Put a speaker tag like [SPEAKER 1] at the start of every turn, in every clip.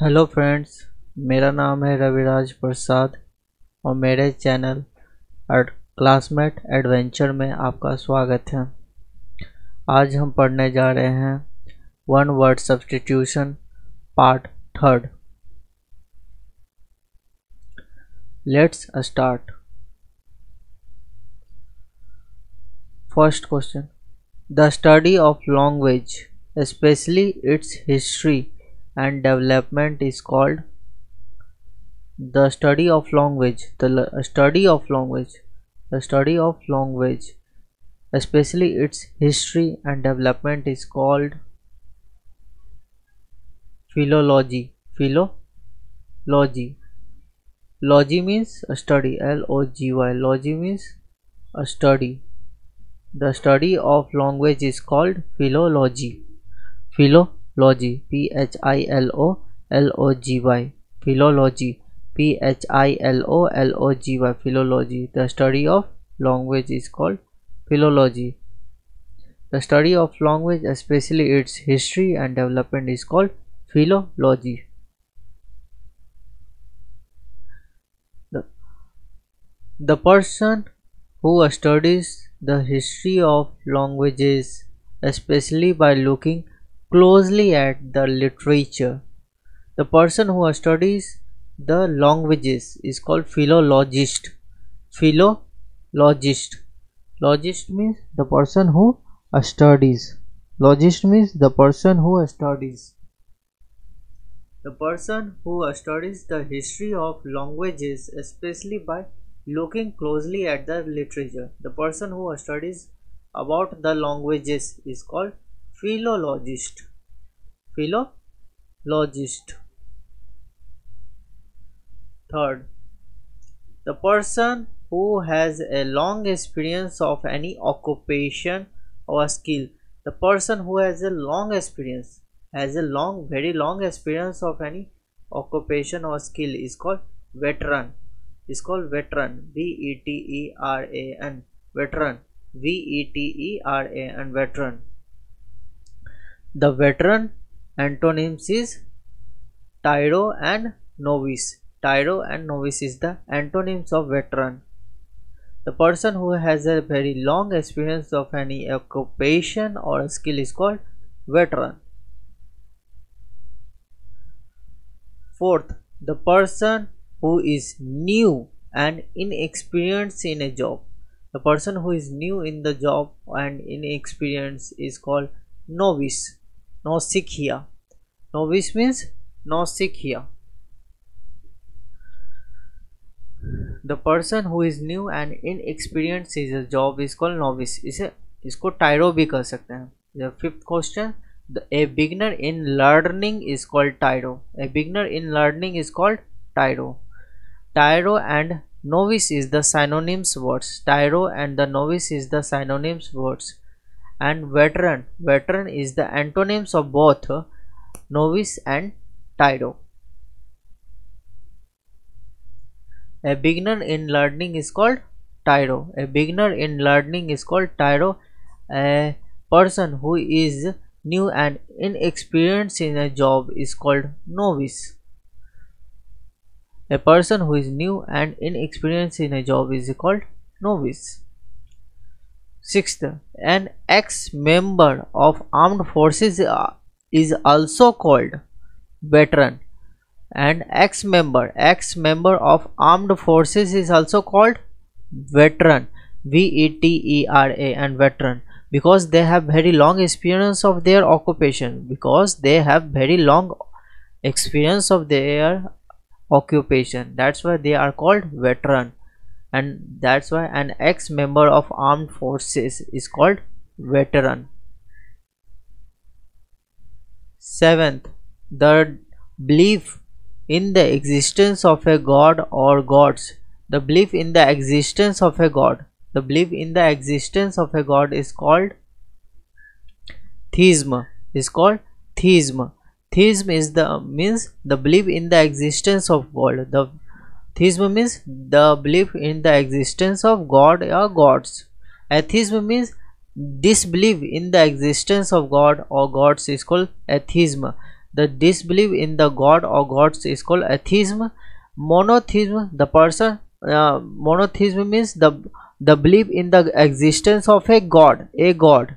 [SPEAKER 1] Hello friends मेरा नाम है रविराज प्रसाद और मेरे चैनल क्लासमेट एडवेंचर में आपका स्वागत है। आज हम पढ़ने जा रहे हैं one word substitution part third let's start first question The study of language, especially its history and development, is called the study of language. The study of language, the study of language, especially its history and development, is called philology. Philology. Logy means a study. L O G Y. Logy means a study the study of language is called philology. Philo logy p h i l o l o g y. Philology p h i l o l o g y. Philology the study of language is called philology. The study of language especially its history and development is called philology. The, the person who studies the history of languages especially by looking closely at the literature. The person who studies the languages is called philologist. Philologist. Logist means the person who studies. Logist means the person who studies. The person who studies the history of languages, especially by looking closely at the literature. The person who studies about the languages is called philologist. Philologist. Third the person who has a long experience of any occupation or skill. The person who has a long experience has a long very long experience of any occupation or skill is called veteran is called veteran v e t e r a n veteran v e t e r a n veteran the veteran antonyms is tyro and novice. Tyro and novice is the antonyms of veteran. The person who has a very long experience of any occupation or skill is called veteran. Fourth, the person who is new and inexperienced in a job. The person who is new in the job and inexperienced is called novice. Nausicaa. Novice means Nausicaa. The person who is new and inexperienced in a job is called novice. इसे इसको टायरो भी कर सकते हैं The fifth question the, a beginner in learning is called tyro a beginner in learning is called tyro tyro and novice is the synonyms words. Tyro and the novice is the synonyms words. And veteran. Veteran is the antonyms of both novice and tyro. A beginner in learning is called tyro. A beginner in learning is called tyro. A person who is new and inexperienced in a job is called novice a person who is new and inexperienced in a job is called novice. Sixth, an ex-member of armed forces uh, is also called veteran. And ex-member ex-member of armed forces is also called veteran. V-e-t-e-r-a and veteran. Because they have very long experience of their occupation. Because they have very long experience of their occupation. That's why they are called veteran. And that's why an ex-member of armed forces is called veteran. Seventh the belief in the existence of a god or gods. The belief in the existence of a god. The belief in the existence of a god is called theism. Is called theism theism is the means the belief in the existence of god. The Theism means the belief in the existence of God or gods. Atheism means disbelief in the existence of god or gods is called atheism the disbelief in the god or gods is called atheism monotheism the person uh, monotheism means the the belief in the existence of a god a god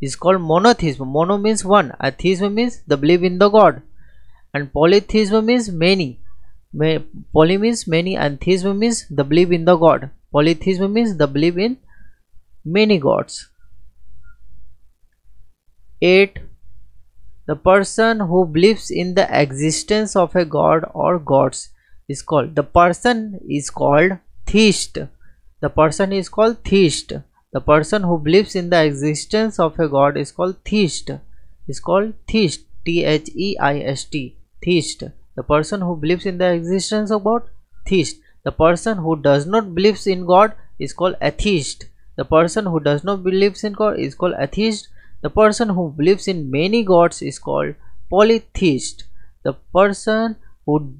[SPEAKER 1] is called monotheism. Mono means one. Atheism means the belief in the god. And polytheism means many. Poly means many. And theism means the belief in the god. Polytheism means the belief in many gods. 8 the person who believes in the existence of a god or gods is called the person is called theist. The person is called theist the person who believes in the existence of a god is called theist. Is called theist. T h e i s t. Theist. The person who believes in the existence of god? Theist. The person who does not believes in god is called atheist. The person who does not believes in god is called atheist. The person who believes in many gods is called polytheist. The person who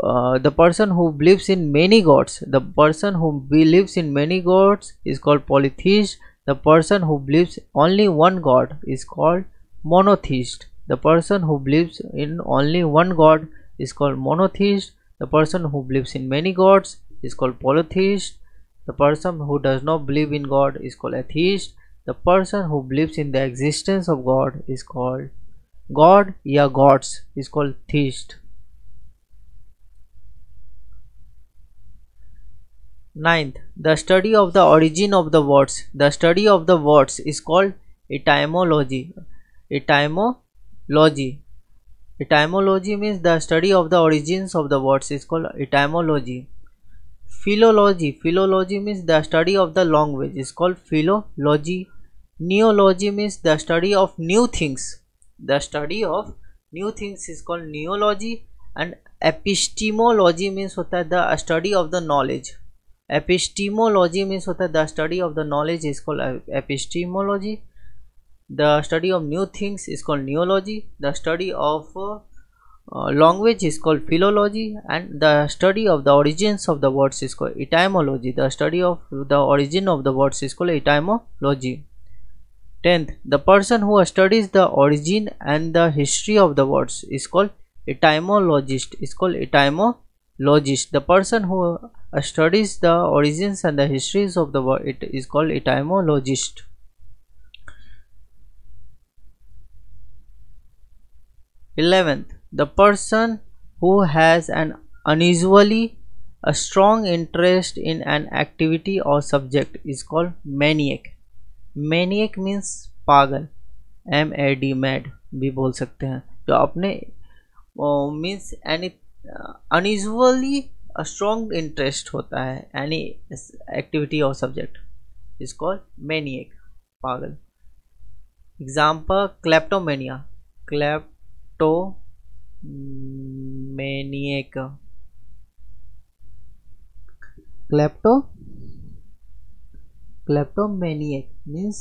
[SPEAKER 1] uh, the person who believes in many gods the person who believes in many gods is called polytheist. The person who believes only one god is called monotheist. The person who believes in only one god is called monotheist. The person who believes in many gods is called polytheist. The person who does not believe in god is called atheist. The person who believes in the existence of god is called god. Ya gods is called theist Ninth, the study of the origin of the words. The study of the words is called etymology. Etymology. Etymology means the study of the origins of the words is called etymology. Philology. Philology means the study of the language is called philology. Neology means the study of new things. The study of new things is called neology and epistemology means होता है the study of the knowledge epistemology means hota the study of the knowledge is called epistemology. The study of new things is called neology. The study of uh, uh, language is called philology. And the study of the origins of the words is called etymology. The study of the origin of the words is called etymology. 10th the person who studies the origin and the history of the words is called etymologist. Is called etymologist. The person who studies the origins and the histories of the word it is called etymologist Eleventh, the person who has an unusually a strong interest in an activity or subject is called maniac. Maniac means पागल M A D mad भी बोल सकते हैं जो अपने means any unusually A strong interest होता है any activity और सब्जेक्ट इज़ कॉल्ड मैनिएक पागल। Example kleptomania klepto maniac klepto kleptomaniac means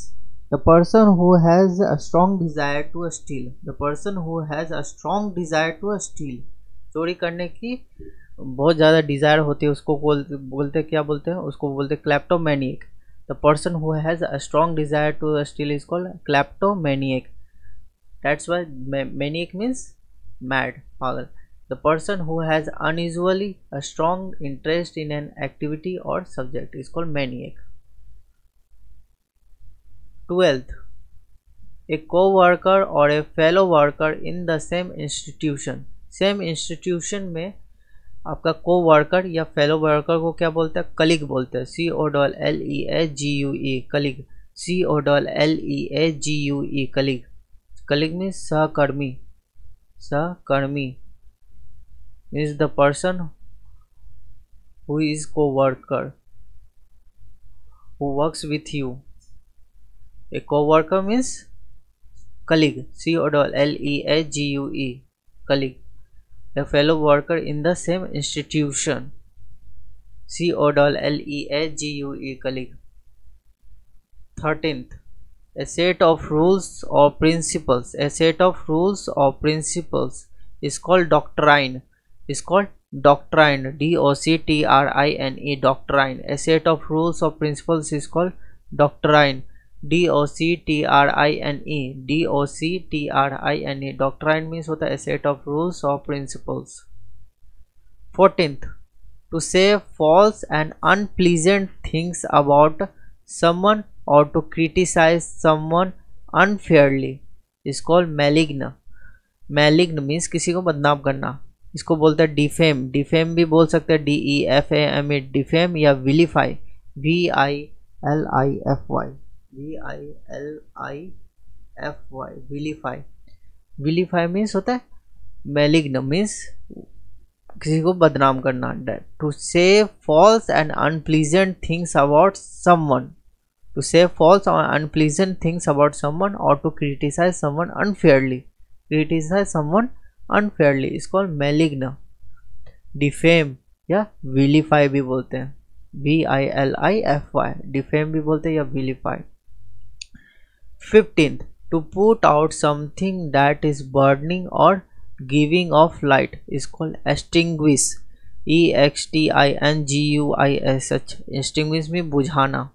[SPEAKER 1] the person who has a strong desire to a steal the person who has a strong desire to a steal चोरी करने की बहुत ज़्यादा desire होती है उसको बोलते बोलते क्या बोलते हैं? उसको बोलते हैं kleptomaniac the person who has a strong desire to steal is called kleptomaniac that's why manic means mad पागल. The person who has unusually a strong interest in an activity और subject is called maniac twelfth a co-worker or a fellow worker in the same institution. Same institution में आपका को worker या fellow worker को क्या बोलते हैं? Colleague बोलते हैं। C O double L E A G U E colleague C O double L E A G U E colleague colleague means सहकर्मी। सहकर्मी means the person who is coworker who works with you a coworker means colleague C O double L E A G U E colleague a fellow worker in the same institution. C. O L L E A G U E colleague. 13th a set of rules or principles. A set of rules or principles is called doctrine. Is called doctrine. D o c t r i n e doctrine. A set of rules or principles is called doctrine D O C T R I N E D O C T R I N E doctrine means होता है set of rules of principles fourteenth to say false and unpleasant things about someone और to criticize someone unfairly is called malign malign means किसी को बदनाम करना। इसको बोलते हैं डिफेम डिफेम भी बोल सकते हैं D E F A M A defame या vilify V I L I F Y V I L I F Y vilify vilify means होता है मेलिग्न मीन्स किसी को बदनाम करना to say false and unpleasant things about someone to say false और unpleasant things about someone और to criticize someone unfairly criticize someone unfairly called malign defame या vilify भी बोलते हैं. V I L I F Y defame भी बोलते हैं या vilify fifteenth to put out something that is burning और giving of light. Is called extinguish. E x t i n g u i s h. Extinguish में बुझाना।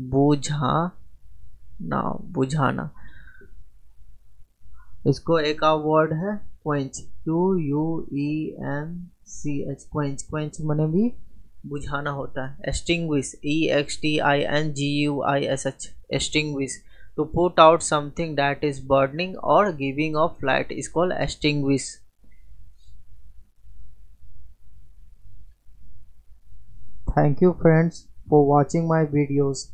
[SPEAKER 1] बुझाना बुझाना। इसको एक और वर्ड है quench Q U E N C H quench quench मैंने भी बुझाना होता है। Extinguish E X T I N G U I S H extinguish to put out something that is burning or giving off light is called extinguish. Thank you friends for watching my videos